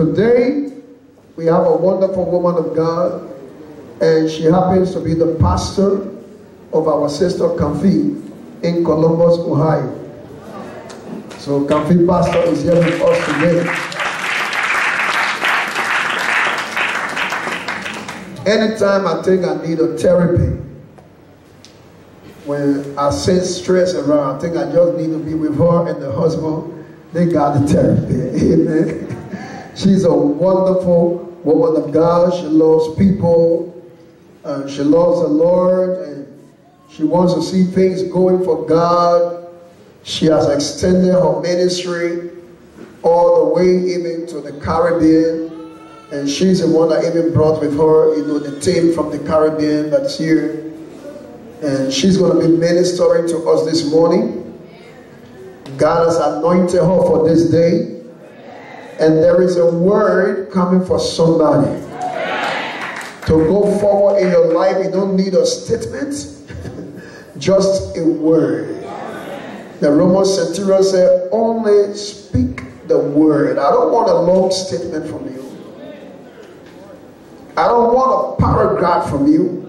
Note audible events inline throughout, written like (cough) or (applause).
Today, we have a wonderful woman of God, and she happens to be the pastor of our sister Kamfi in Columbus, Ohio. So Kamfi pastor is here with us today. Anytime I think I need a therapy, when I sense stress around, I think I just need to be with her and the husband. They got the therapy. (laughs) Amen. She's a wonderful woman of God. She loves people. Uh, she loves the Lord and she wants to see things going for God. She has extended her ministry all the way even to the Caribbean. And she's the one that even brought with her, you know, the team from the Caribbean that's here. And she's going to be ministering to us this morning. God has anointed her for this day. And there is a word coming for somebody. To go forward in your life, you don't need a statement, (laughs) just a word. The Roman centurion said, only speak the word. I don't want a long statement from you. I don't want a paragraph from you.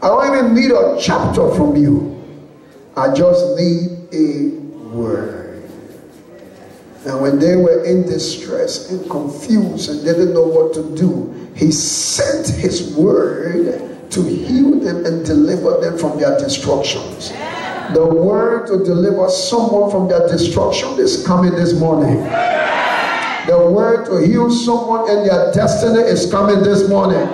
I don't even need a chapter from you. I just need a word. And when they were in distress and confused and didn't know what to do, he sent his word to heal them and deliver them from their destructions. The word to deliver someone from their destruction is coming this morning. The word to heal someone in their destiny is coming this morning.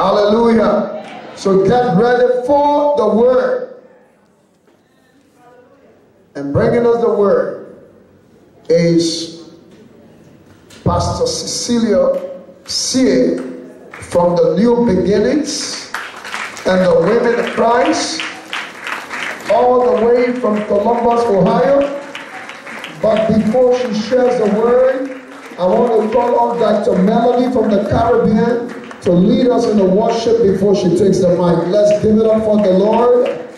Hallelujah. So get ready for the word. And bringing us the word is Pastor Cecelia C. from the New Beginnings and the Women of Christ, all the way from Columbus, Ohio. But before she shares the word, I want to call on Dr. Melody from the Caribbean to lead us in the worship before she takes the mic. Let's give it up for the Lord.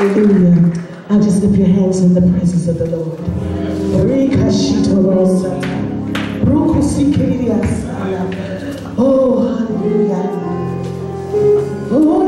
Hallelujah. I'll just lift your hands in the presence of the Lord. Oh, hallelujah. Oh,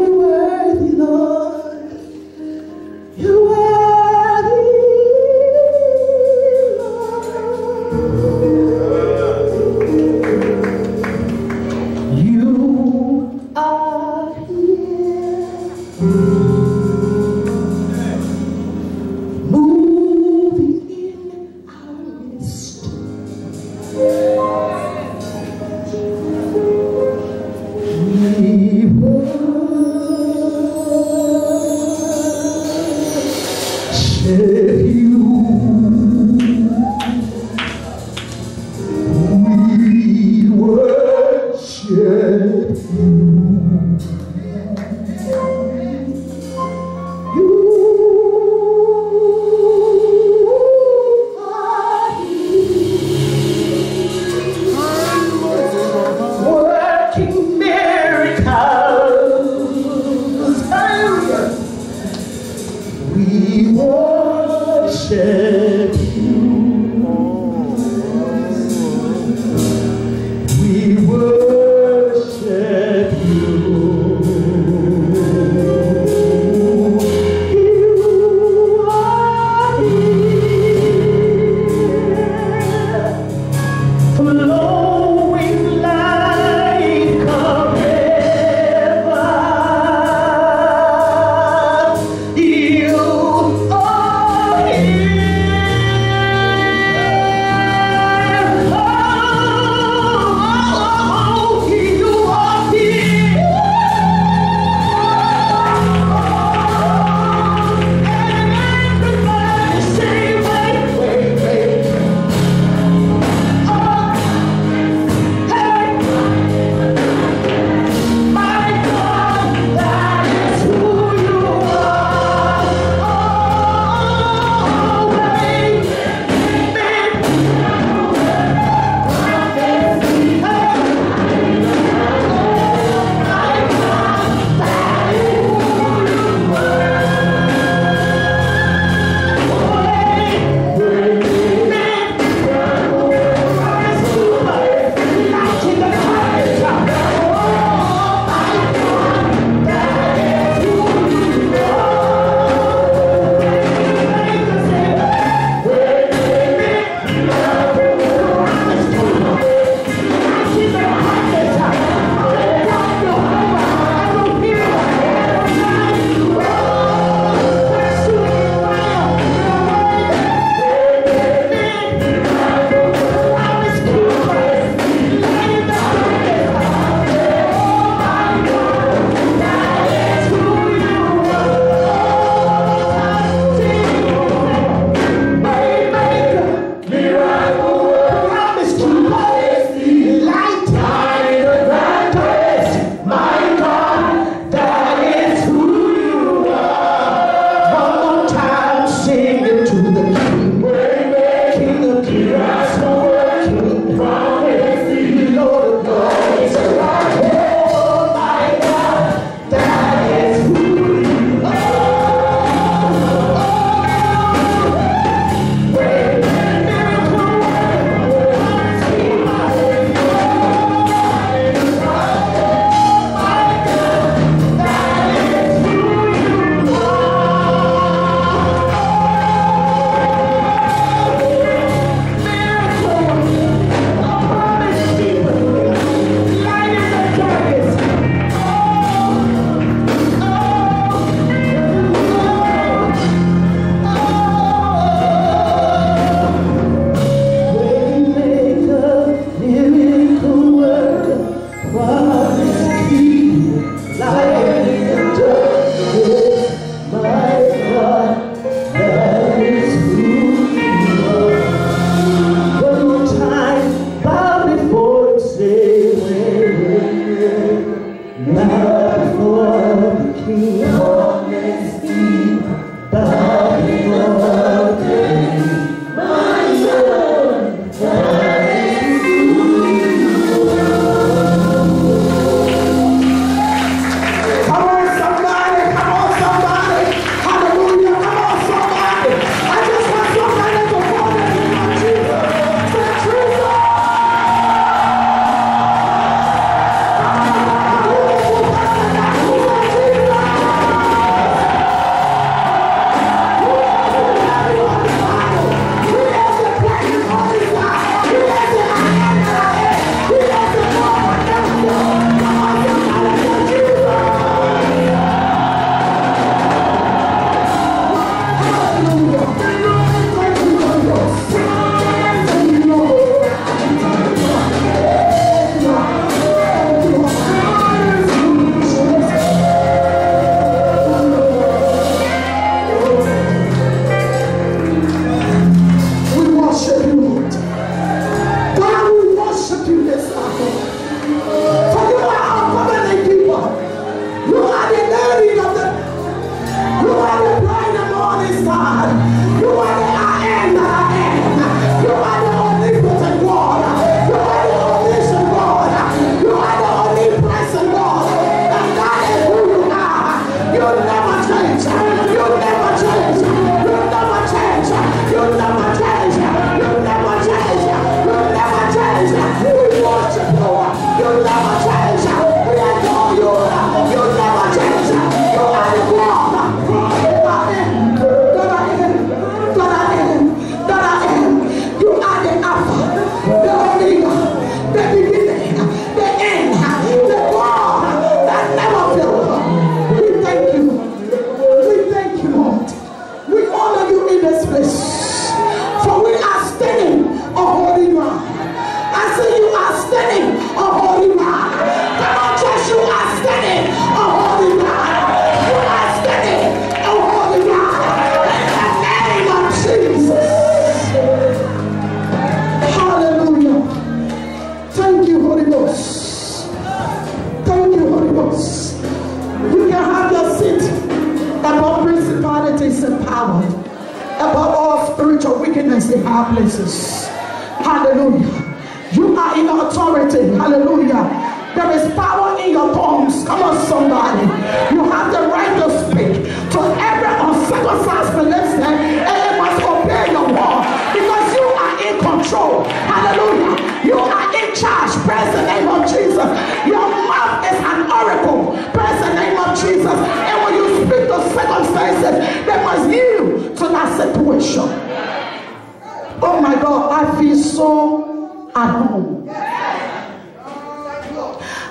Oh my God, I feel so at home.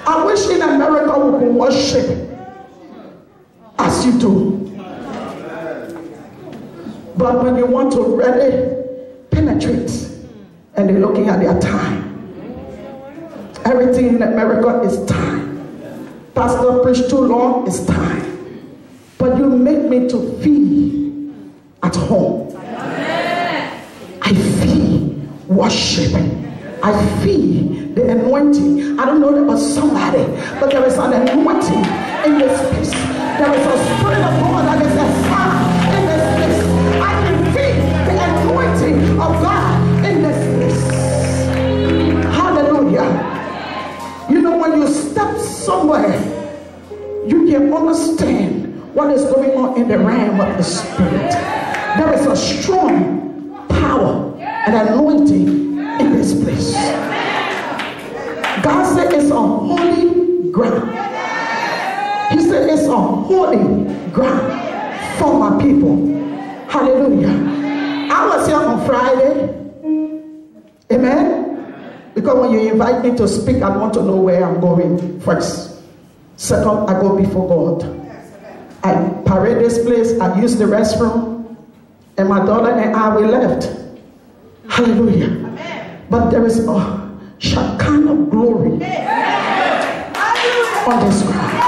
I wish in America we could worship as you do. But when you want to really penetrate and they're looking at their time, everything in America is time. Pastor preach too long it's time. But you make me to feel at home. Feel worshiping. I feel the anointing. I don't know about somebody, but there is an anointing in this place. There is a spirit of God that is a fire in this place. I can feel the anointing of God in this place. Hallelujah. You know, when you step somewhere, you can understand what is going on in the realm of the spirit. There is a strong and anointing in this place. God said it's on holy ground. He said it's on holy ground for my people. Hallelujah. I was here on Friday. Amen. Because when you invite me to speak, I want to know where I'm going first. Second, I go before God. I parade this place, I use the restroom, and my daughter and I we left. Hallelujah. But there is a Shekinah of glory on this ground.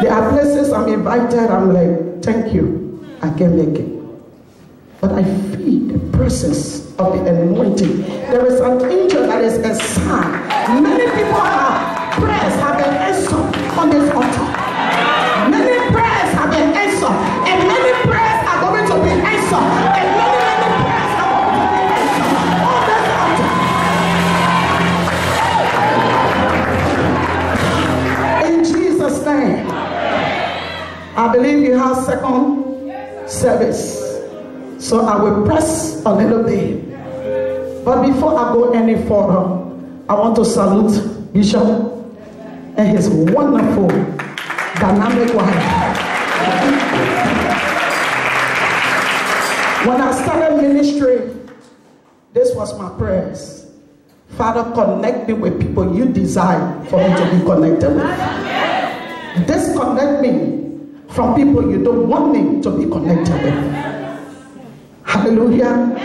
There are places I'm invited, I'm like, thank you, I can make it. But I feel the presence of the anointing. There is an angel that is a sign. Many people have prayers have been answered on this altar. Many prayers have been answered, and I believe you have second service. So I will press a little bit. But before I go any further, I want to salute Bishop and his wonderful, dynamic wife. When I started ministry, this was my prayers. Father, connect me with people you desire for me to be connected with. Disconnect me from people you don't want me to be connected with. Hallelujah.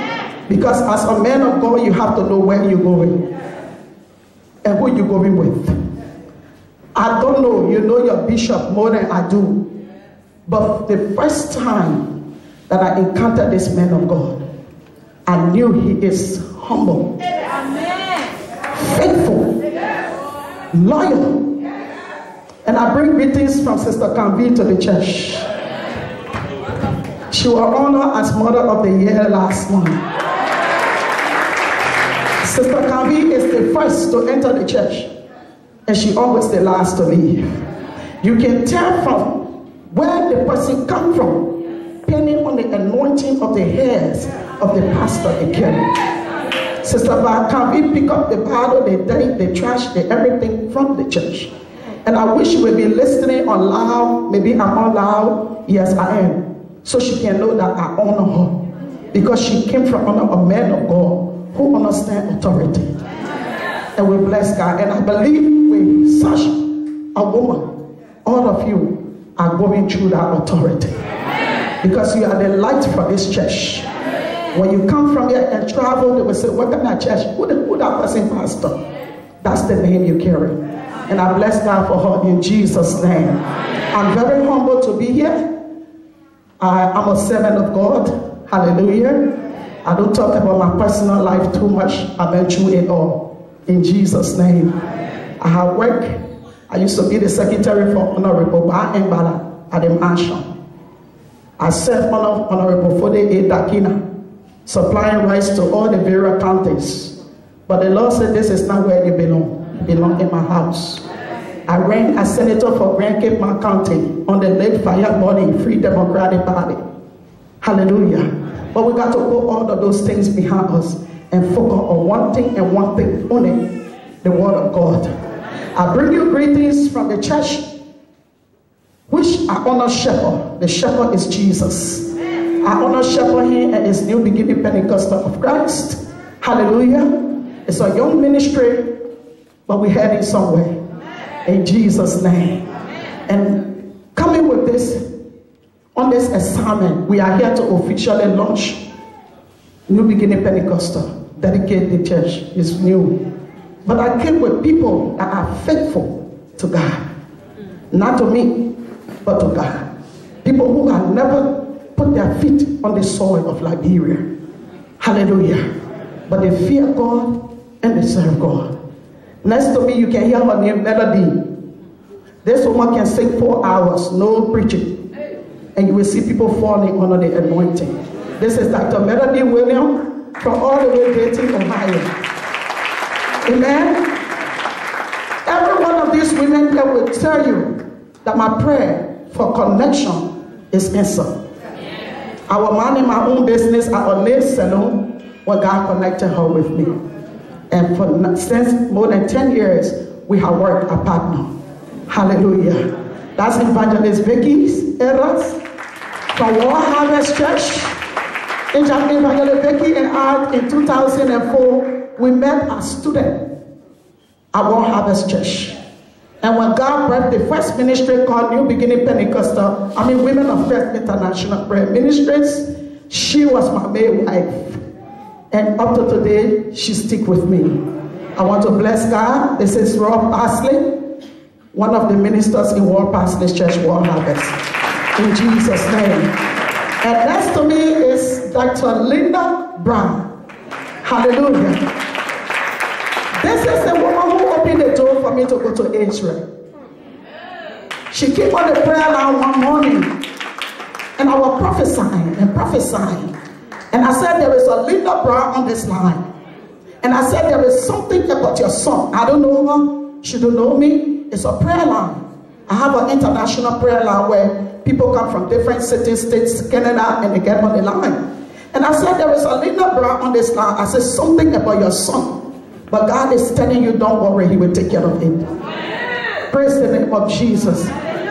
Because as a man of God, you have to know where you're going and who you're going with. I don't know, you know your bishop more than I do. But the first time that I encountered this man of God, I knew he is humble, faithful, loyal. And I bring greetings from Sister Canvi to the church. She was honored as Mother of the Year last month. Sister Canvi is the first to enter the church, and she always the last to leave. You can tell from where the person come from, the anointing of the hairs of the pastor carry. Sister we pick up the bottle, the date, the trash, the everything from the church. And I wish you would be listening on loud. Maybe I'm on loud. Yes, I am. So she can know that I honor her. Because she came from under a man of God who understands authority. And we bless God. And I believe with such a woman, all of you, are going through that authority. Because you are the light for this church. When you come from here and travel, they will say, What kind of church? Who, the, who that person pastor? That's the name you carry. And I bless God for her in Jesus' name. I'm very humble to be here. I, I'm a servant of God. Hallelujah. I don't talk about my personal life too much. Been through it all. In Jesus' name. I have work. I used to be the secretary for Honorable Ba Mbala at the mansion. I Honor, Honorable Fode A. Dakina, supplying rice to all the various counties. But the Lord said, This is not where you belong. You belong in my house. I ran as senator for Grand Cape Mount County on the late fire morning Free Democratic Party. Hallelujah. But we got to put all of those things behind us and focus on one thing and one thing only the Word of God. I bring you greetings from the church, which I honor Shepherd. The Shepherd is Jesus. I honor Shepherd here and his new beginning Pentecostal of Christ. Hallelujah. It's a young ministry, but we're it somewhere. In Jesus' name. And coming with this, on this assignment, we are here to officially launch New Beginning Pentecostal. Dedicate the church. It's new. But I came with people that are faithful to God. Not to me, but to God. People who have never put their feet on the soil of Liberia. Hallelujah. But they fear God and they serve God. Next to me, you can hear her name, Melody. This woman can sing four hours, no preaching. And you will see people falling under the anointing. This is Dr. Melody William from all the way Dayton, Ohio. Amen. Every one of these women here will tell you that my prayer for connection is answered. I was minding my own business at a nail salon when God connected her with me. And for since more than 10 years, we have worked a partner. Hallelujah. That's Evangelist Vicky's Eras from World Harvest Church. Evangelist Vicky and I in 2004, we met as students at World Harvest Church. And when God brought the first ministry called New Beginning Pentecostal, I mean Women of Faith International Prayer Ministries, she was my main wife. And up to today, she stick with me. I want to bless God. This is Rod Parsley, one of the ministers in World Parsley Church, World Harvest. In Jesus' name. And next to me is Dr. Linda Brown. Hallelujah. This is the me to go to Israel. She came on the prayer line one morning and I was prophesying and prophesying. And I said, There is a Linda Brown on this line. And I said, There is something about your son. I don't know her. She don't know me. It's a prayer line. I have an international prayer line where people come from different cities, states, Canada, and they get on the line. And I said, There is a Linda Brown on this line. I said, Something about your son. But God is telling you, don't worry, He will take care of it. Praise the name of Jesus.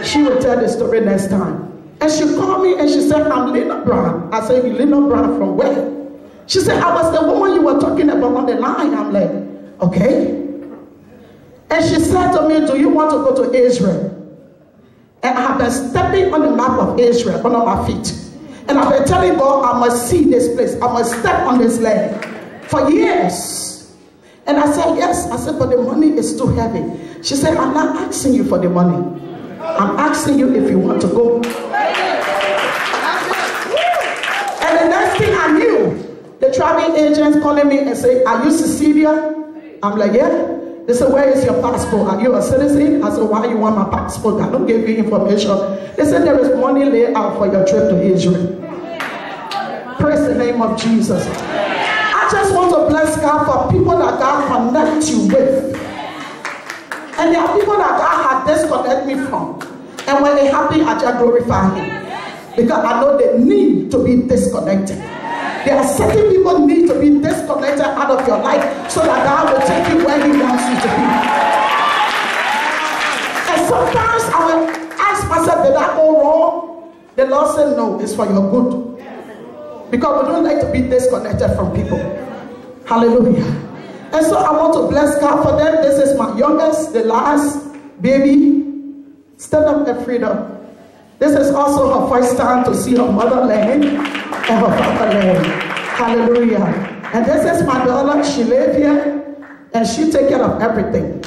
She will tell the story next time. And she called me and she said, I'm Lena Brown. I said, Lena Brown from where? She said, I was the woman you were talking about on the line. I'm like, okay. And she said to me, Do you want to go to Israel? And I have been stepping on the map of Israel under my feet. And I've been telling God, I must see this place. I must step on this land for years. And I said, yes. I said, but the money is too heavy. She said, I'm not asking you for the money. I'm asking you if you want to go. And the next thing I knew, the traveling agent calling me and say, are you Cecelia? I'm like, yeah. They said, where is your passport? Are you a citizen? I said, why you want my passport? I don't give you information. They said, there is money laid out for your trip to Israel. Praise the name of Jesus. Just want to bless God for people that God connect you with. And there are people that God had disconnected me from. And when they happen, I just glorify Him. Because I know they need to be disconnected. There are certain people need to be disconnected out of your life so that God will take you where He wants you to be. And sometimes I will ask myself, did I go wrong? The Lord said, no, it's for your good. Because we don't like to be disconnected from people. Hallelujah. And so I want to bless God for them. This is my youngest, the last baby. Stand up and freedom. This is also her first time to see her motherland and her fatherland. Hallelujah. And this is my daughter. She live here and she take care of everything.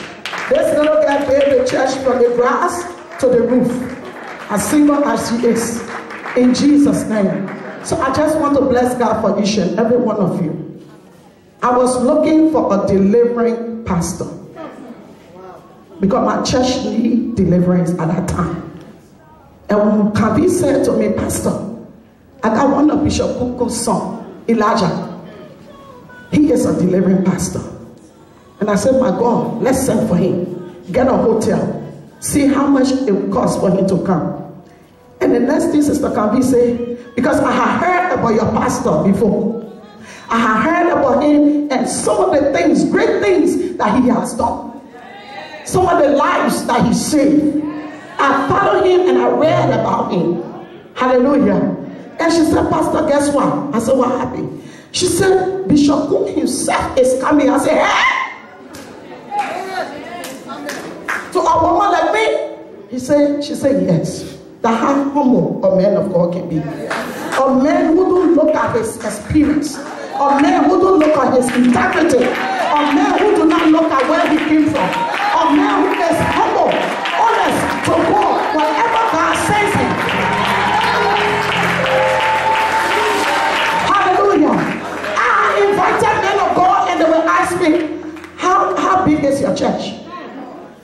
This little girl built the church from the grass to the roof. As single as she is. In Jesus' name. So I just want to bless God for each and every one of you. I was looking for a delivering pastor because my church need deliverance at that time. And Kavi said to me, Pastor, I got one of Bishop Kun Kun's son, Elijah. He is a delivering pastor. And I said, my God, let's send for him. Get a hotel. See how much it will cost for him to come. And the next thing Sister Kavi said, because I had heard about your pastor before. I have heard about him and some of the things, great things that he has done. Some of the lives that he saved. I followed him and I read about him. Hallelujah. And she said, Pastor, guess what? I said, what happened? She said, Bishop Cook himself is coming. I said, hey! To a woman like me? He said, she said, yes. That how humble a man of God can be. A man who don't look at his experience a man who don't look at his integrity, a man who do not look at where he came from, a man who is humble, honest to God, whatever God says him. Hallelujah. I invited men of God and they will ask me, how, how big is your church?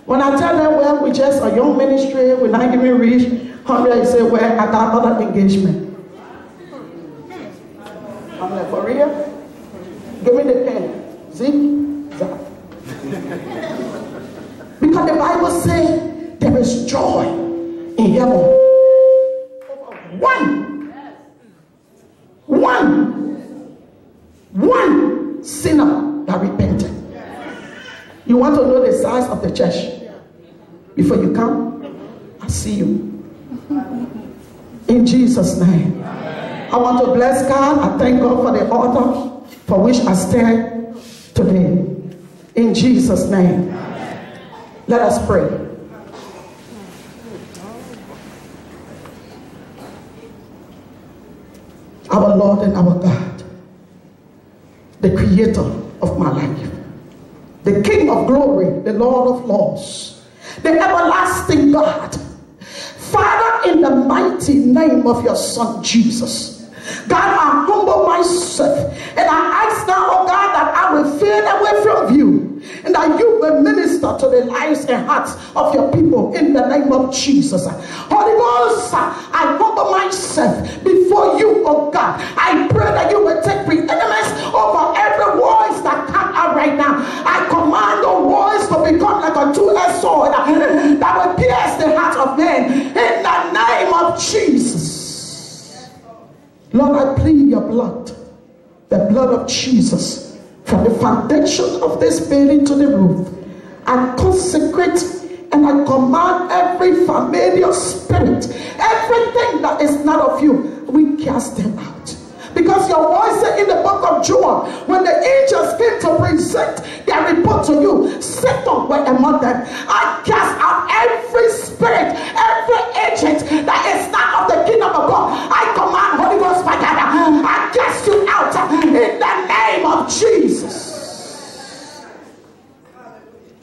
When I tell them, well, we just a young ministry, we're not even rich, 100, they say, well, I got other engagement. I'm like, for real? Give me the pen. Zap. because the Bible says there is joy in heaven. One. One. One sinner that repented. You want to know the size of the church? Before you come, I see you. In Jesus' name. I want to bless God. I thank God for the altar for which I stand today. In Jesus' name. Let us pray. Our Lord and our God, the creator of my life, the King of glory, the Lord of laws, the everlasting God. Father, in the mighty name of your Son Jesus, God, I humble myself and I ask now, oh God, that I will fade away from you and that you will minister to the lives and hearts of your people in the name of Jesus. Holy Ghost, I humble myself before you, oh God. I I plead your blood, the blood of Jesus, from the foundation of this building to the roof. I consecrate and I command every familiar spirit, everything that is not of you, we cast them out. Because your voice said in the book of Joel, when the angels came to present their report to you, Satan were among them. I cast out every spirit, every agent that is not of the kingdom of God. I Cast you out in the name of Jesus.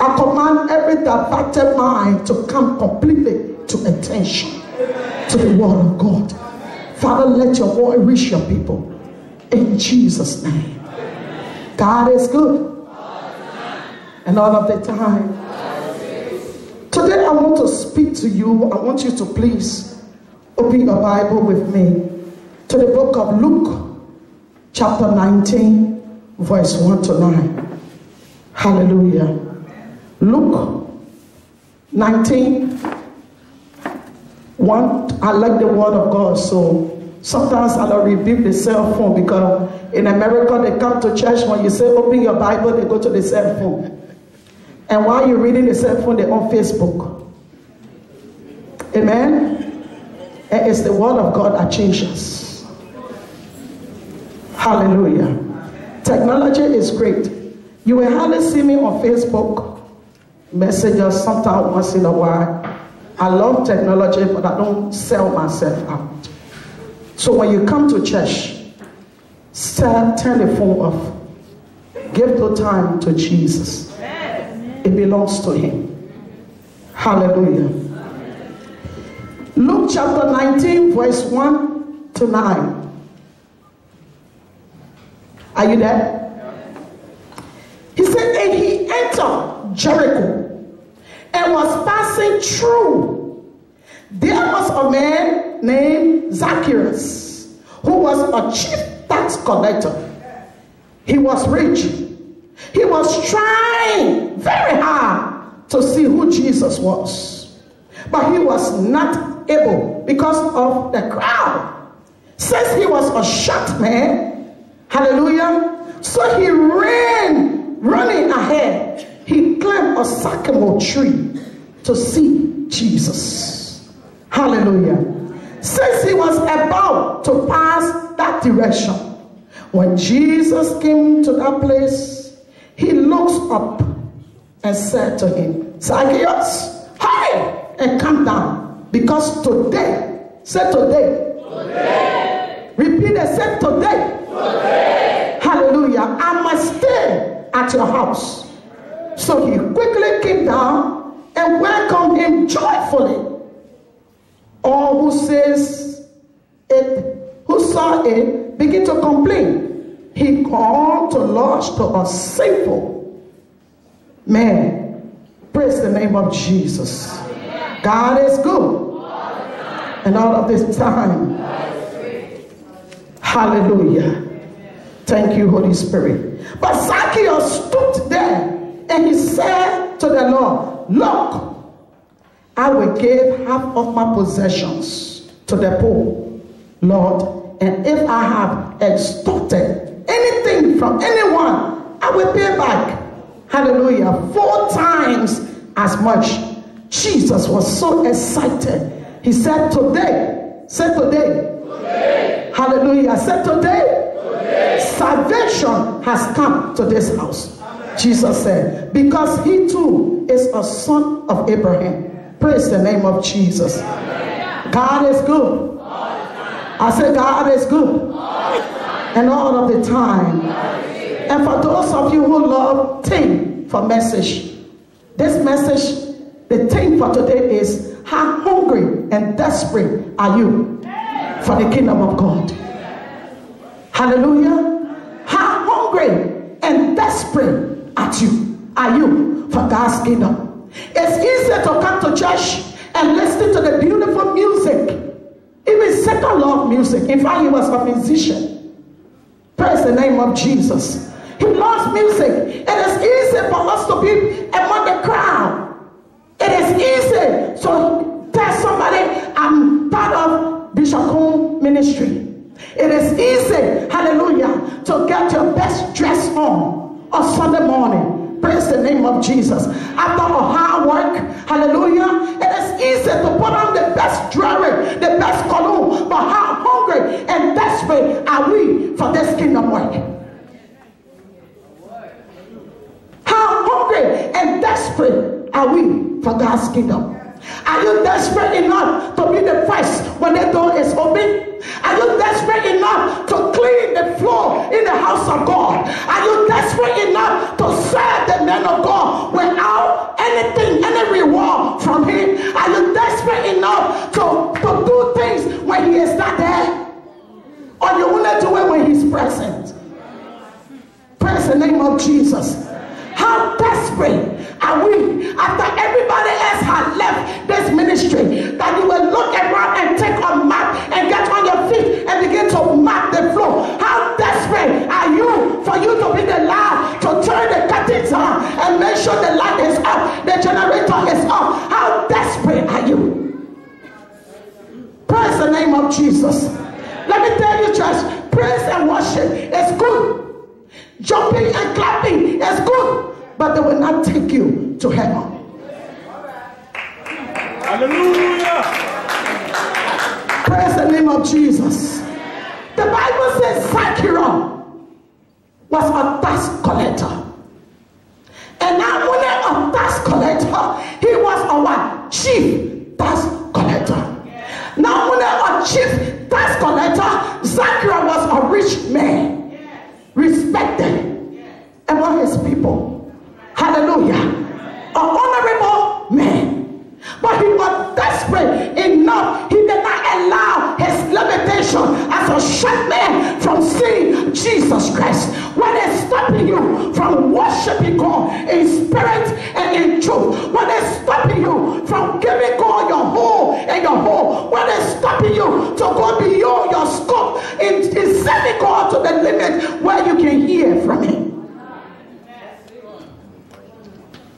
I command every diverted mind to come completely to attention to the word of God. Father, let your voice reach your people. In Jesus' name. God is good. And all of the time. Today I want to speak to you. I want you to please open your Bible with me to the book of Luke, chapter 19, verse 1 to 9. Hallelujah. Luke 19, one, I like the word of God, so sometimes I don't rebuke the cell phone because in America they come to church when you say open your Bible, they go to the cell phone. And while you're reading the cell phone, they're on Facebook. Amen? And it's the word of God that changes. Hallelujah. Technology is great. You will hardly see me on Facebook, messages sometime once in a while. I love technology, but I don't sell myself out. So when you come to church, turn the phone off. Give the time to Jesus. It belongs to Him. Hallelujah. Luke chapter 19, verse 1 to 9. Are you there? He said, and he entered Jericho and was passing through. There was a man named Zacchaeus who was a chief tax collector. He was rich. He was trying very hard to see who Jesus was. But he was not able because of the crowd. Since he was a short man, hallelujah. So he ran, running ahead. He climbed a sycamore tree to see Jesus. Hallelujah. Since he was about to pass that direction, when Jesus came to that place, he looks up and said to him, Zacchaeus, hurry and come down. Because today, say today. today. It, say today. today. Hallelujah. I must stay at your house. So he quickly came down and welcomed him joyfully. All who says it, who saw it, begin to complain. He called to lodge to a sinful man. Praise the name of Jesus. God is good. And all of this time. Hallelujah. Thank you, Holy Spirit. But Zacchaeus stood there and he said to the Lord, Look, I will give half of my possessions to the poor, Lord. And if I have extorted anything from anyone, I will pay back. Hallelujah. Four times as much. Jesus was so excited. He said, Today, said today. Hallelujah. Said today, today. Salvation has come to this house. Jesus said, because he too is a son of Abraham. Praise the name of Jesus. God is good. I said, God is good. And all of the time. And for those of you who love theme for message, this message, the theme for today is how hungry and desperate are you for the kingdom of God? Hallelujah. How hungry and desperate are you? Are you for God's kingdom? It's easier to come to church and listen to the beautiful music. Even second love music. In fact, he was a musician. Praise the name of Jesus. He loves music. It is easy for us to be among the crowd. It is easy. So tell somebody, I'm part of Bishop Cone ministry. It is easy, hallelujah, to get your best dress on on Sunday morning Praise the name of Jesus. After a hard work, hallelujah, it is easy to put on the best jewelry, the best cologne, but how hungry and desperate are we for this kingdom work? How hungry and desperate are we for God's kingdom? Are you desperate enough to be the first when the door is open? Are you desperate enough to clean the floor in the house of God? Are you desperate enough to serve the man of God without anything, any reward from him? Are you desperate enough to, to do things when he is not there? Or you want to do it when he's present? Praise the name of Jesus. How desperate are we after everybody else has left this ministry that you will look around and take a map and get on your feet and begin to map the floor? How desperate are you for you to be the last to turn the curtains on and make sure the light is up, the generator is up? How desperate are you? Praise the name of Jesus. Let me tell you, church, praise and worship is good. Jumping and clapping is good, but they will not take you to heaven. Hallelujah. Praise the name of Jesus. The Bible says Zacchaeus was a tax collector. And not only a tax collector, he was our chief tax collector. Now, when a chief tax collector, Zachariah was a rich man, respected among his people. Hallelujah. An honorable man. But he was desperate enough. He did not allow his limitation as a short man from seeing Jesus Christ. When it's stopping you from worshiping God in spirit and truth, when it's stopping you from giving God your whole and your whole, when it's stopping you to go beyond your scope in, in sending God to the limit where you can hear from Him.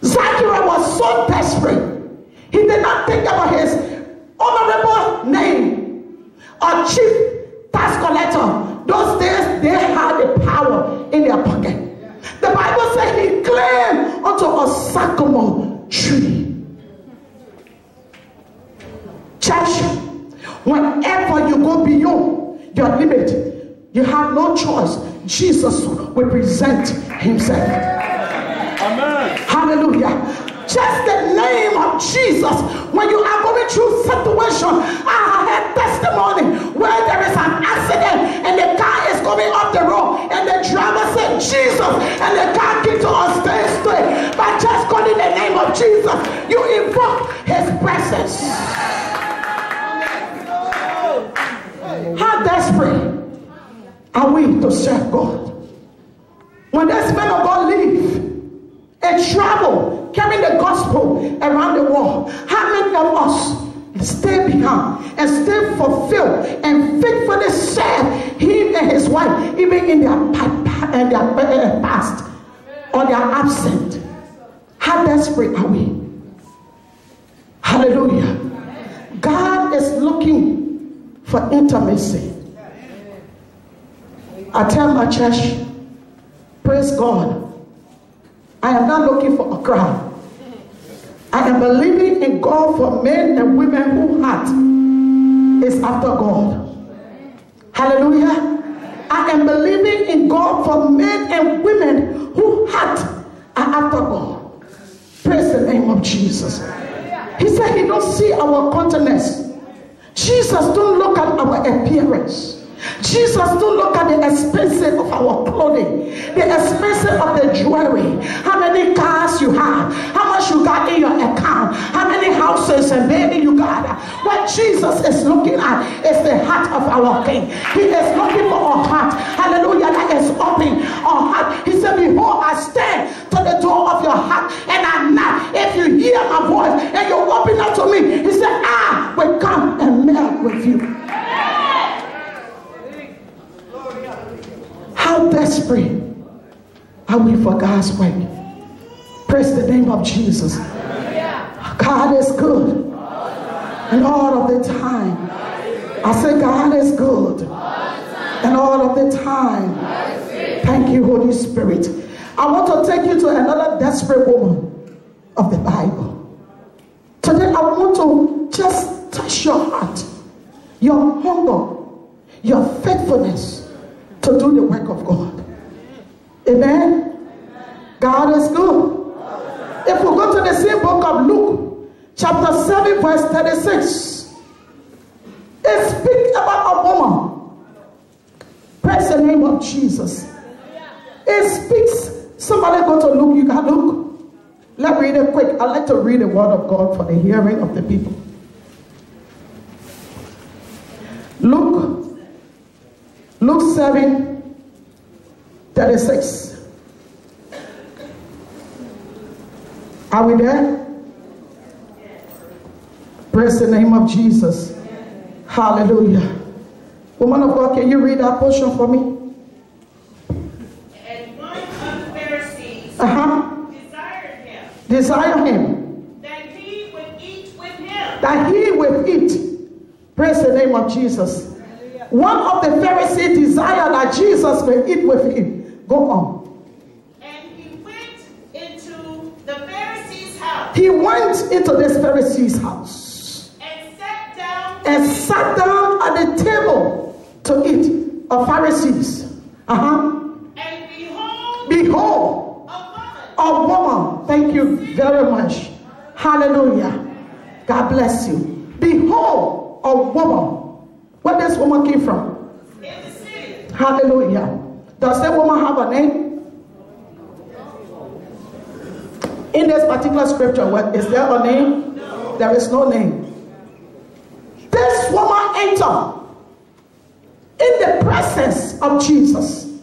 Zachariah was so desperate. He did not think about his honorable name or chief tax collector. Those days, they had the power in their pocket. The Bible said he onto a sycamore tree. Church, whenever you go beyond your limit, you have no choice. Jesus will present himself. Amen. Hallelujah. Just the name of Jesus. When you are going through situation, I had testimony where there is an accident and the car is coming up the road and the driver said Jesus and the car keeps on staying straight. By just calling the name of Jesus, you invoke his presence. How desperate are we to serve God? When this man of God leave and travel, carrying the gospel around the world, how many of us stay behind and stay fulfilled and faithfully serve him and his wife, even in their, and their uh, past or their absent? How desperate are we? Hallelujah. God is looking for intimacy. I tell my church, praise God. I am not looking for a crowd. I am believing in God for men and women who heart is after God. Hallelujah. I am believing in God for men and women who heart are after God. Praise the name of Jesus. He said he don't see our countenance. Jesus don't look at our appearance. Jesus don't look at the expensive of our clothing, the expensive of the jewelry, how many cars you have, how much you got in your account, how many houses and baby you got. What Jesus is looking at is the heart of our King. He is looking for our heart, hallelujah, that is open, our heart. He said, Behold, I stand to the door of your heart and I knock. If you hear my voice and you open up to me, he said, I will come and melt with you. How desperate are we for God's work? Praise the name of Jesus. God is good. And all of the time. I say God is good. And all of the time. Thank you, Holy Spirit. I want to take you to another desperate woman of the Bible. Today I want to just touch your heart, your hunger, your faithfulness to do the work of God. Amen. God is good. If we go to the same book of Luke, chapter 7, verse 36, it speaks about a woman. Praise the name of Jesus. It speaks. Somebody go to Luke. You got Luke. Let me read it quick. I like to read the word of God for the hearing of the people. Luke, Luke 7, 36. Are we there? Praise the name of Jesus. Hallelujah. Woman of God, can you read that portion for me? And one of the Pharisees Uh huh. desired him Desire him that he would eat with him. that he will eat. Praise the name of Jesus. One of the Pharisees desired that Jesus may eat with him. Go on. And he went into the Pharisee's house He went into this Pharisee's house and sat down and sat down at the table to eat of Pharisees. Uh huh. and behold Behold, a woman a woman. Thank you very much. Hallelujah. God bless you. Behold, a woman. Where this woman came from? Hallelujah. Does that woman have a name? In this particular scripture, what, is there a name? No. There is no name. This woman entered in the presence of Jesus.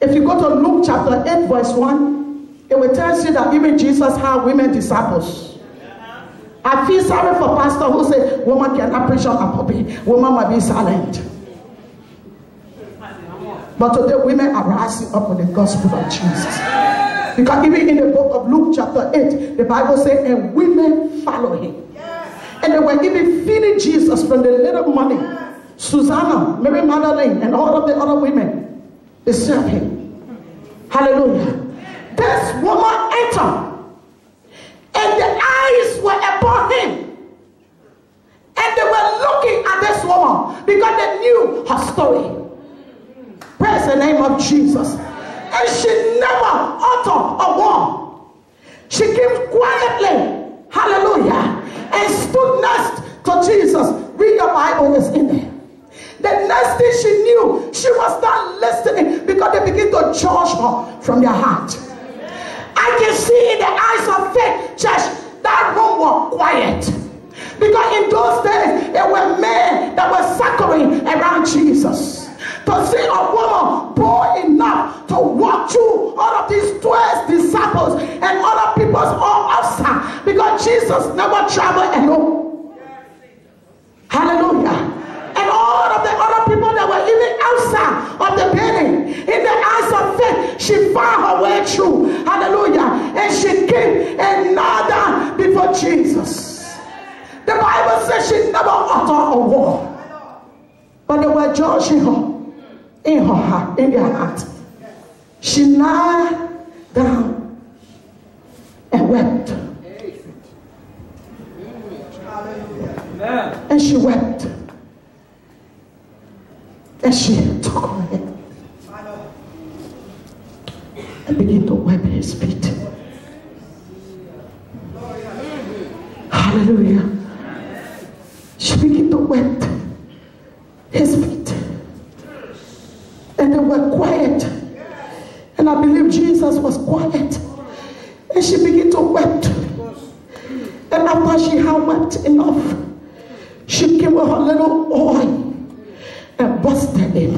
If you go to Luke chapter 8, verse 1, it will tell you that even Jesus had women disciples. I feel sorry for pastor who say woman cannot preach on a puppy. Woman might be silent. But today women are rising up with the gospel of Jesus. Because even in the book of Luke chapter 8, the Bible says, and women follow him. And they were even feeding Jesus from the little money. Susanna, Mary Magdalene, and all of the other women, they serve him. Hallelujah. This woman entered, and the eyes were upon him. And they were looking at this woman because they knew her story. Praise the name of Jesus. And she never uttered a word. She came quietly, hallelujah, and stood next to Jesus. Read your Bible, is in there. The next thing she knew, she was not listening because they begin to judge her from their heart. I can see in the eyes of faith, church, that room was quiet. Because in those days, there were men that were circling around Jesus. To see a woman bold enough to walk through all of these 12 disciples and other people's all officer because Jesus never traveled alone. Hallelujah. And all of the other people that were even outside of the building, in the eyes of faith, she found her way through. Hallelujah. And she came and knelt down before Jesus. The Bible says she uttered a word. But they were judging her in her heart, in their heart. She knelt down and wept. And she wept. And she took her head and began to wipe his feet. Hallelujah. Wipe his feet. And they were quiet. And I believe Jesus was quiet. And she began to weep. And after she had wept enough, she came with her little oil and busted it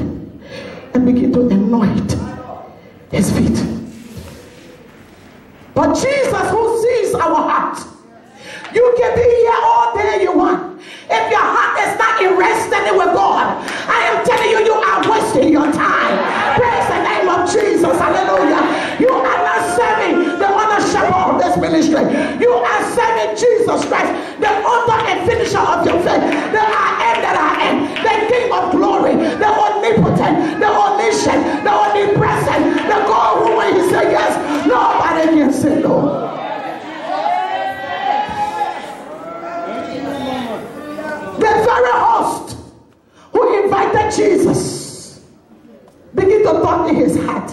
and began to anoint his feet. But Jesus, who sees our heart, you can be here all day you want. If your heart is not in rest and with God, I am telling you, you are wasting your time. Praise the name of Jesus. Hallelujah. You are not serving the other shepherd of this ministry. You are serving Jesus Christ, the author and finisher of your faith. The I am that I am, the King of glory, the omnipotent, the omniscient, the omnipresent, the God who when he said yes, nobody can say no. The very host Jesus begin to talk in his heart.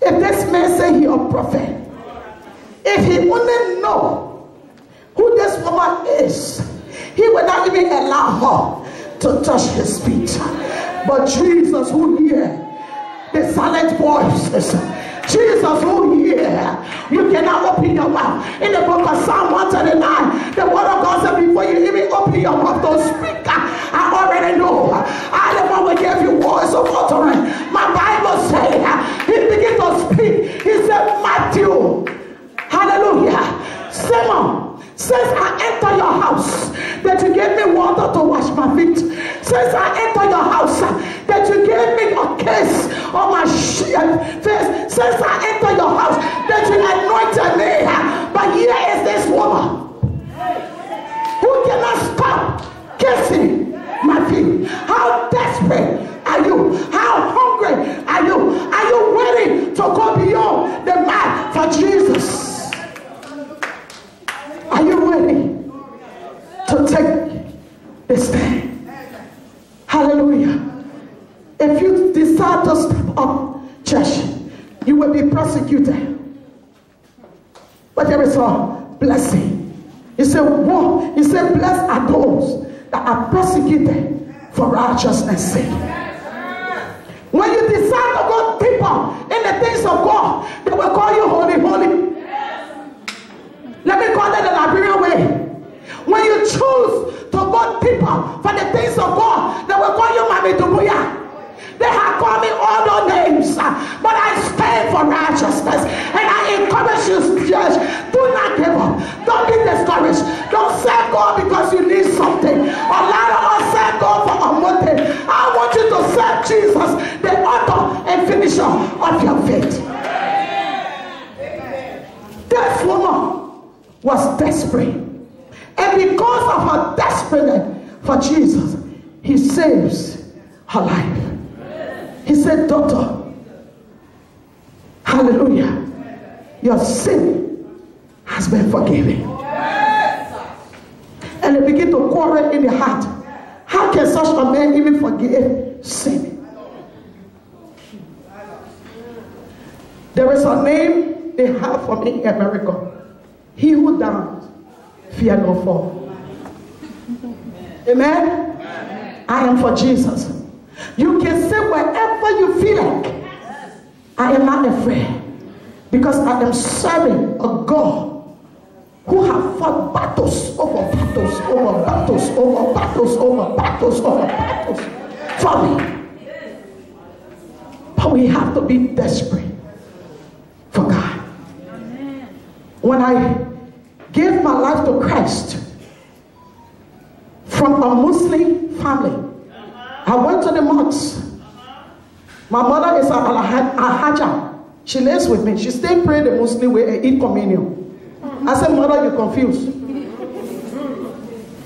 If this man say he a prophet, if he wouldn't know who this woman is, he would not even allow her to touch his feet. But Jesus who hear the silent voices, Jesus who hear, you cannot open your mouth. In the book of Psalm 139, the word of God said, before you even open your mouth to speak, I already know. I the one will give you voice of utterance. My Bible said, he began to speak. He said, Matthew, hallelujah, Simon, since I enter your house, that you gave me water to wash my feet. Since I entered your house, that you gave me a kiss on my uh, face. Since I entered your house, that you anointed me. But here is this woman who cannot stop kissing my feet. How desperate are you? How hungry are you? Are you ready to go beyond the mark for Jesus? Are you ready to take the stand? Hallelujah. If you decide to step up, church, you will be persecuted. But there is a blessing. He said, What? He said, Blessed are those that are persecuted for righteousness' sake. When you decide to go deeper in the things of God, they will call you holy, holy. Let me call it the Liberian way. When you choose to for the things of God, they will call you Mami Dubuya. They have called me all those names, uh, but I stand for righteousness. And I encourage you, church, do not give up. Don't be discouraged. Don't serve God because you need something. A lot of us serve God for a motive. I want you to serve Jesus, the author and finisher of your faith. This woman was desperate. And because of her desperation for Jesus, he saves her life. He said, Daughter, hallelujah, your sin has been forgiven. And they begin to quarrel in the heart. How can such a man even forgive sin? There is a name they have for me in America. He who down, fear no fall. Amen? I am for Jesus. You can say wherever you feel like, I am not afraid. Because I am serving a God who have fought battles over battles, over battles, over battles, over battles, over battles for me. But we have to be desperate for God. When I gave my life to Christ from a Muslim family, I went to the mosque. My mother is a Alhaja. She lives with me. She still pray the Muslim way and eat communion. I said, Mother, you're confused.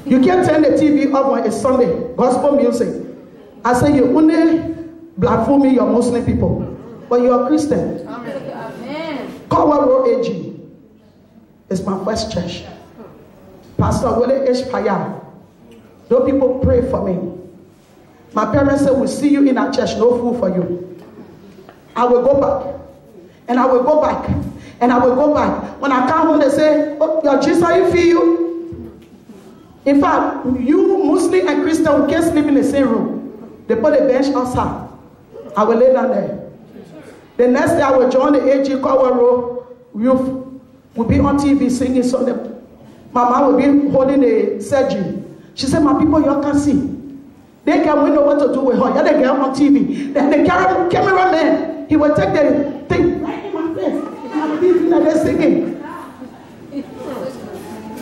You can't turn the TV up when it's Sunday, gospel music. I said, you only blaspheme your Muslim people, but you're a Christian. Kawa Road AG is my first church. Pastor Wole H. Paya. Those people pray for me. My parents said, We'll see you in our church, no food for you. I will go back. And I will go back. And I will go back. When I come home, they say, Oh, your Jesus, you feel? You? In fact, you Muslim and Christian, we can't sleep in the same room. They put a bench outside. I will lay down there. The next day, I will join the AG Road youth. We'll be on TV singing Sunday. My mom will be holding a surgery. She said, My people, you can see. They can we know what to do with her. Yeah, they get on TV. The camera, cameraman, he will take the thing right in my face. I'm and they're singing.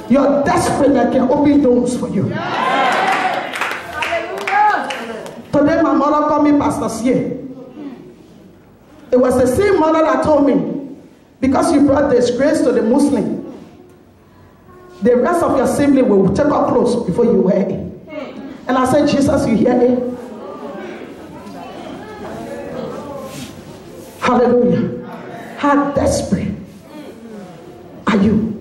You're desperate that can open doors for you. Today my mother called me Pastor Sie. It was the same mother that told me, because you brought disgrace to the Muslim, the rest of your sibling will take off clothes before you wear it. And I said, Jesus, you hear it? Hallelujah. How desperate are you?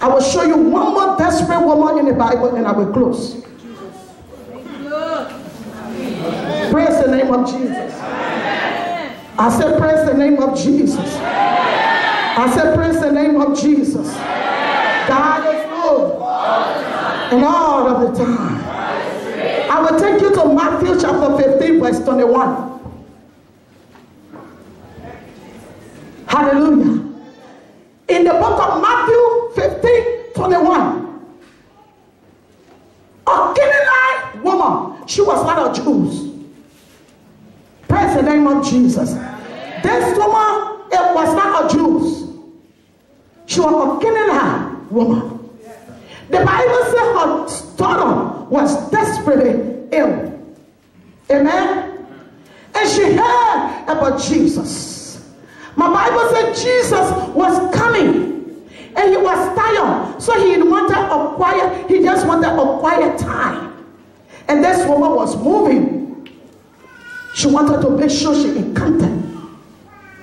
I will show you one more desperate woman in the Bible and I will close. Praise the name of Jesus. I said, Praise the name of Jesus. I said, Praise the name of Jesus. God is good. And all of the time. I will take you to Matthew chapter 15, verse 21. Hallelujah. In the book of Matthew 15, 21, a Canaanite woman, she was not a Jew. Praise the name of Jesus. This woman, it was not a Jew. She was a Canaanite woman. The Bible says her daughter was desperately ill. Amen. And she heard about Jesus. My Bible said Jesus was coming and he was tired. So he wanted a quiet, he just wanted a quiet time. And this woman was moving. She wanted to make sure she encountered.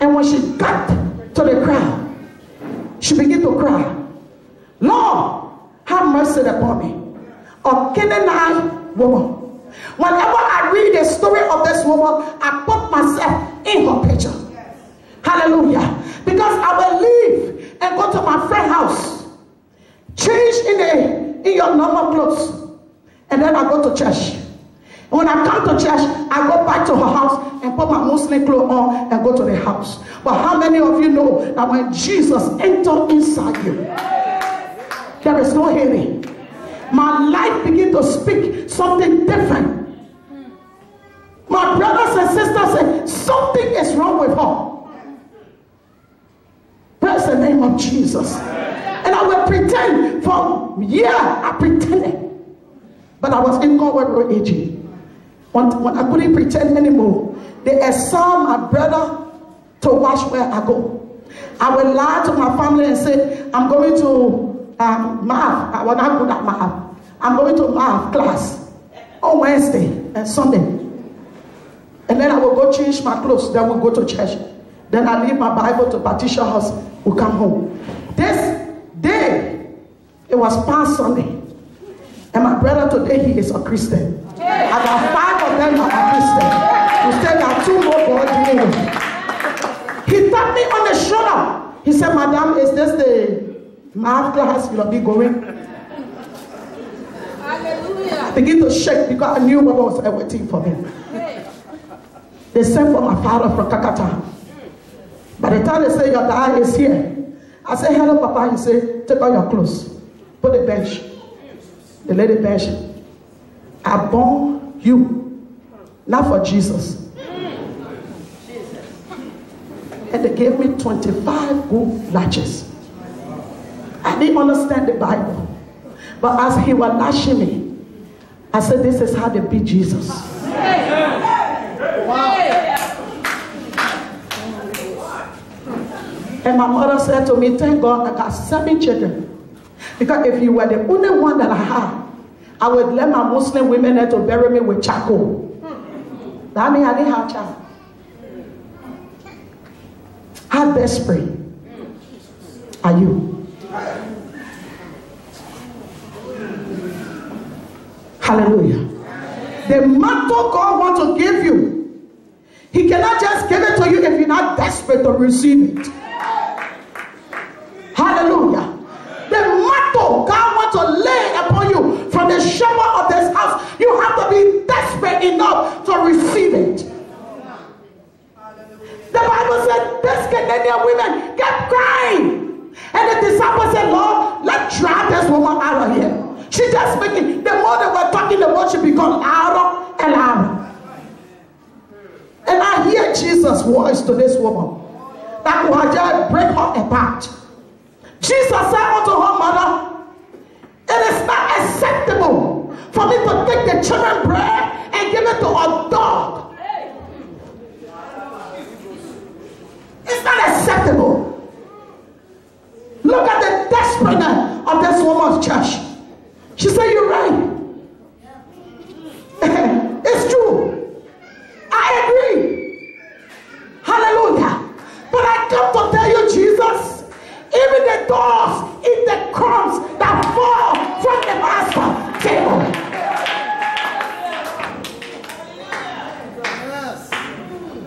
And when she got to the crowd, she began to cry. Lord, have mercy upon me. A Canaanite woman. Whenever I read the story of this woman, I put myself in her picture. Hallelujah. Because I will leave and go to my friend's house. change in the in your normal clothes, and then I go to church. And when I come to church, I go back to her house and put my Muslim clothes on and go to the house. But how many of you know that when Jesus entered inside you, there is no healing? My life begin to speak something different. My brothers and sisters say something is wrong with her. Praise the name of Jesus. And I will pretend for yeah, I pretended. But I was in God with aging. When, when I couldn't pretend anymore, they assigned my brother to watch where I go. I will lie to my family and say, I'm going to um, math. I was not good at math. I'm going to math class on Wednesday and Sunday. And then I will go change my clothes. Then we'll go to church. Then I leave my Bible to Patricia house. We'll come home. This day, it was past Sunday. And my brother today, he is a Christian. About five of them are Christian. You said there two more God He tapped me on the shoulder. He said, Madam, is this the math class you'll be going? Hallelujah. I begin to shake because I knew what was waiting for me. They sent for my father from Kakata. By the time they say your dad is here, I say, hello, Papa. He said, take out your clothes. Put the bench. The lady bench. I born you, not for Jesus. And they gave me 25 good lashes. I didn't understand the Bible. But as he was lashing me, I said, this is how they beat Jesus. And my mother said to me, thank God I got seven children. Because if you were the only one that I had, I would let my Muslim women there to bury me with charcoal. That means I didn't have child. How desperate are you? Hallelujah. The mantle God wants to give you, He cannot just give it to you if you're not desperate to receive it. Hallelujah. The mantle God wants to lay upon you from the shower of this house, you have to be desperate enough to receive it. The Bible said this Canaanite women kept crying. Disciples said, Lord, let's drive this woman out of here. She just making, the more they were talking, the more she become louder and louder. And I hear Jesus' voice to this woman that will just break her apart. Jesus said unto her mother, It is not acceptable for me to take the children's bread and give it to a dog. It's not acceptable. Look at the desperateness of this woman's church. She said, You're right. (laughs) it's true. I agree. Hallelujah. But I come to tell you, Jesus, even the dogs eat the crumbs that fall from the master table.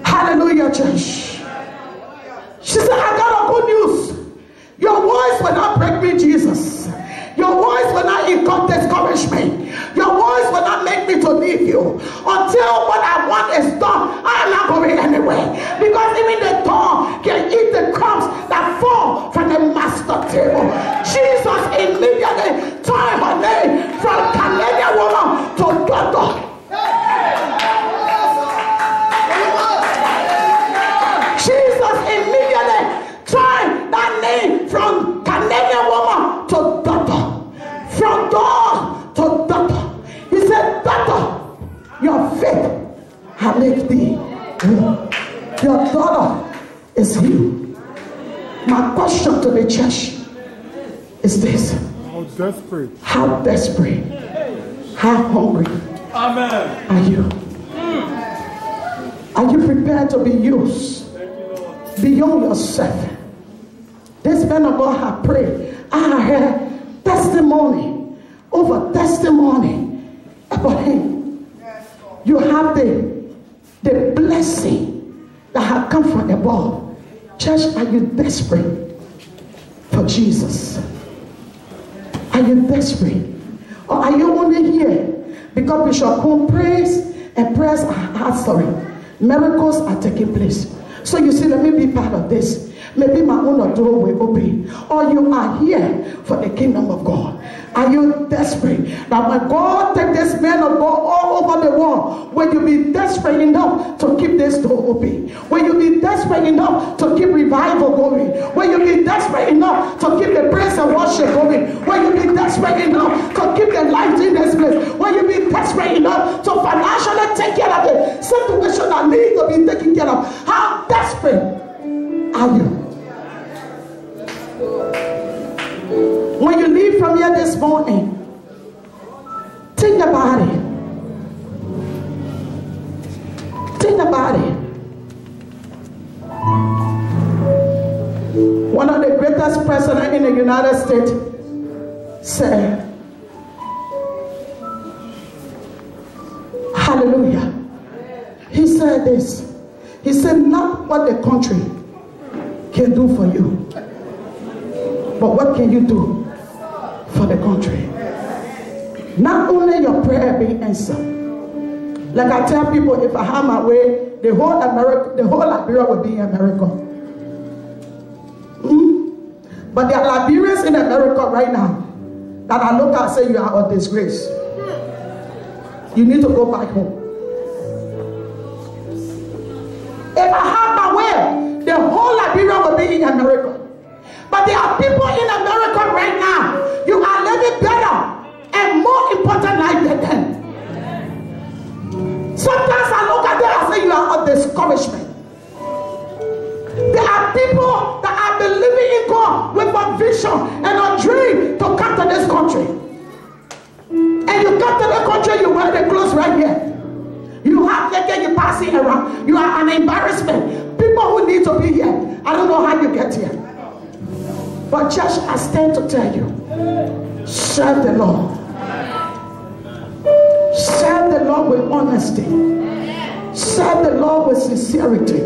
Hallelujah, church. She said, I got a good news. Your voice will not break me, Jesus. Your voice will not discourage me. Your voice will not make me to leave you. Until desperate. How desperate, how hungry Amen. are you? Are you prepared to be used beyond yourself? This man of God have prayed. I heard testimony over testimony about him. You have the, the blessing that have come from above. Church, are you desperate for Jesus? Are you desperate? Or are you only here because Bishop Kun prays and prayers Miracles are taking place. So you see, let me be part of this. Maybe my own door will open. Or you are here for the kingdom of God. Are you desperate? Now, when God take this man of God all over the world, will you be desperate enough to keep this door open? Will you be desperate enough to keep revival going? Will you be desperate enough to keep the praise and worship going? Will you be desperate enough to keep the light in this you do for the country? Not only your prayer being answered. Like I tell people, if I have my way, the whole America, the whole Liberia will be in America. Hmm? But there are Liberians in America right now that I look at and say you are a disgrace. You need to go back home. If I have my way, the whole Liberia will be in America. But there are people in America right now. You are living better and more important life than them. Sometimes I look at them and say you are a discouragement. There are people that are believing in God with a vision and a dream to come to this country. And you come to the country, you wear the clothes right here. You have naked, you passing around. You are an embarrassment. People who need to be here, I don't know how you get here. But church, I stand to tell you, serve the Lord. Serve the Lord with honesty. Serve the Lord with sincerity.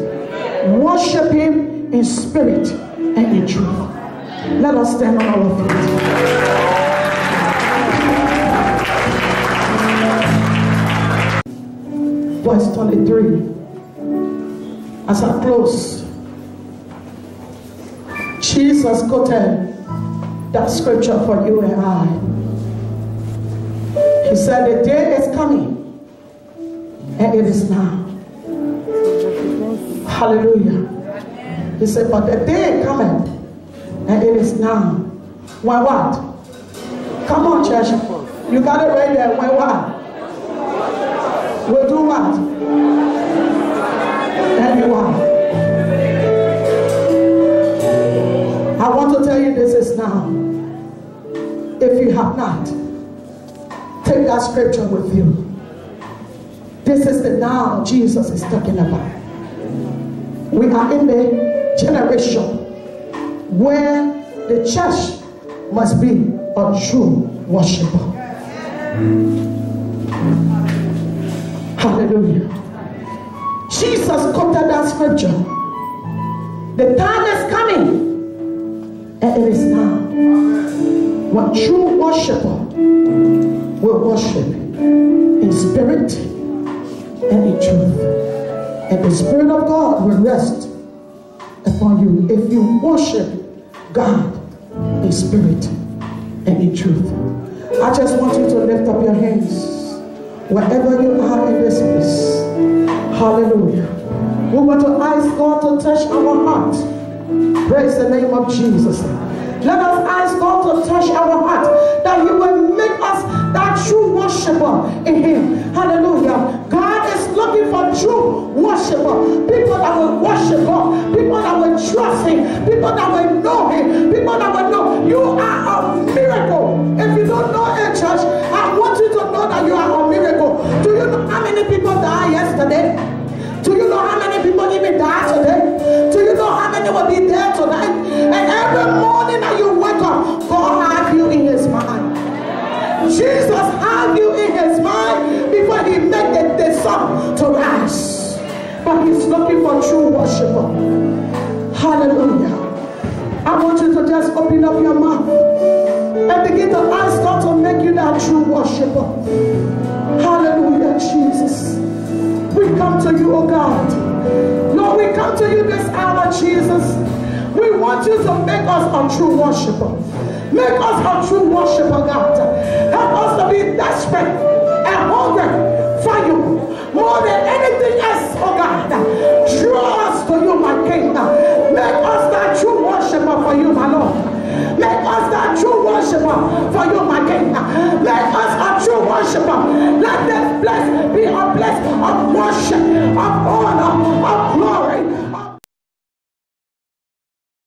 Worship Him in spirit and in truth. Let us stand on our feet. Verse 23. As I close, Jesus quoted that scripture for you and I. He said, The day is coming, and it is now. Hallelujah. He said, But the day coming, and it is now. When what? Come on, church. You got it right there. When what? Now. If you have not, take that scripture with you. This is the now Jesus is talking about. We are in the generation where the church must be a true worshiper. Hallelujah. Jesus quoted that scripture. The time is coming, and it is now. What true worshiper will worship in spirit and in truth. And the Spirit of God will rest upon you if you worship God in spirit and in truth. I just want you to lift up your hands wherever you are in this place. Hallelujah. We want to ask God to touch our heart. Praise the name of Jesus. Let us ask God to touch our heart that He will make us that true worshiper in Him. Hallelujah. God is looking for true worshiper. People that will worship God. People that will trust Him. People that will know Him. People that will know you are a miracle. If you don't know a church, I want you to know that you are a miracle. Do you know how many people died yesterday? Do you know how many people even died today? Many will be there tonight? And every morning that you wake up, God have you in his mind. Jesus have you in his mind before he made the, the sun to rise. But he's looking for true worshiper. Hallelujah. I want you to just open up your mouth and begin to ask God to make you that true worshiper. Hallelujah, Jesus. We come to you, oh God. Lord, we come to you this hour, Jesus. We want you to make us a true worshiper. Make us a true worshiper, God. Help us to be desperate and hungry for you more than anything else, oh God. Draw us to you, my King. Make us that true worshiper for you, my Lord. Make us that true worshiper for you, my King. Make us a true worshiper. Let this place be a place of worship, of honor, of